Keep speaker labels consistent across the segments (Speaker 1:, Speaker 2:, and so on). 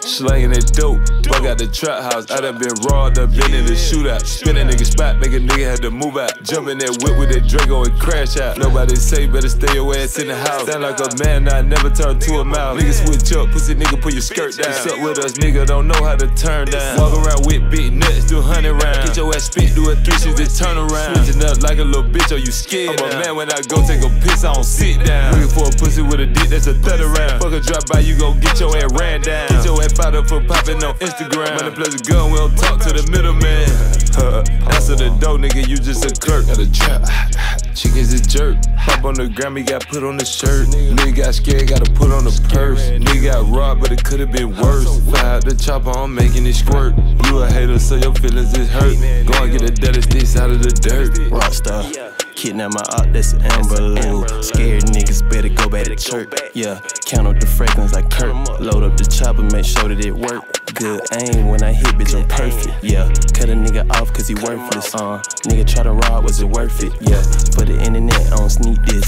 Speaker 1: Slanging it dope, bug out the trap house. I done been robbed, done been in the shootout. Spin a nigga spot, make a nigga had to move out. Jump in that whip with that Draco and crash out. Nobody say, better stay your ass in the house. Sound like a man, I never turn to a mouth. Nigga switch up, pussy nigga, put your skirt down. Suck with us, nigga, don't know how to turn down. Walk around with big nuts, do hundred rounds. Get your ass spit, do a 360 turn around. Switching up like a little bitch, are you scared? I'm a man when I go take a piss, I don't sit down. Looking for a pussy with a dick that's a third around. Fuck a drop by, you gon' get your ass ran down. Get your ass out for popping on Instagram. Money plus a gun, we don't talk to the middleman. Answer the door, nigga, you just a clerk. Got a trap. Chickens a jerk. Hop on the Grammy, got put on the shirt. Nigga got scared, gotta put on the purse. Nigga got robbed, but it could've been worse. Fire the chopper, I'm making it squirt. You a hater, so your feelings is hurt. Go and get the deadest sticks out of the dirt.
Speaker 2: Rockstar. Kidnap my op, that's an Amber Alert. Scared niggas better go back to church. Yeah, count up the fragrance like Kurt. Load up the chopper, make sure that it work. Good aim when I hit, bitch, I'm perfect. Yeah, cut a nigga off cause he worthless. Uh, nigga try to rob, was it worth it? Yeah, for the internet, I don't sneak this.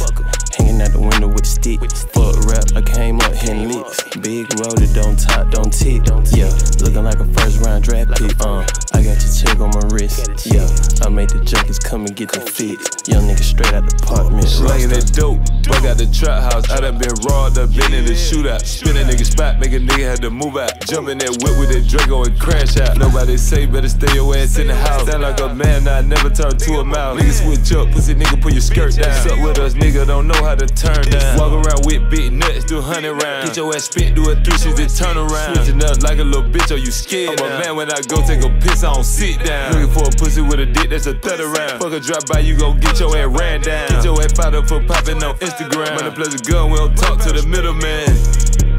Speaker 2: Hanging out the window with the stick. Fuck rap, I came up hitting licks. Big roller, don't top, don't tick. Yeah, looking like a first round draft pick. Uh, I got your check on my wrist. Yeah, I made the junkies come and get the fit. Young nigga straight out the apartment.
Speaker 1: Slanging that dope, bug out the trap house. I done been robbed, done been in the shootout. Spin a nigga spot, make a nigga had to move out. Jump in that whip with that Draco and crash out. Nobody say, better stay your ass in the house. Sound like a man, I never turn to a mouth. Nigga switch up, pussy nigga, put your skirt down. Suck with us, nigga, don't know how to turn down. Walk around with big nuts, do hundred rounds. Get your ass spit, do a 360 turn around. Switching up like a little bitch, or you scared? I'm a man when I go take a piss, I don't sit down. Looking for a pussy with a dick that's a third around. Fuck a drop by, you gon' get your ass ran down. Get your ass fired up for popping on Instagram. Money plus a gun, we don't talk to the middleman.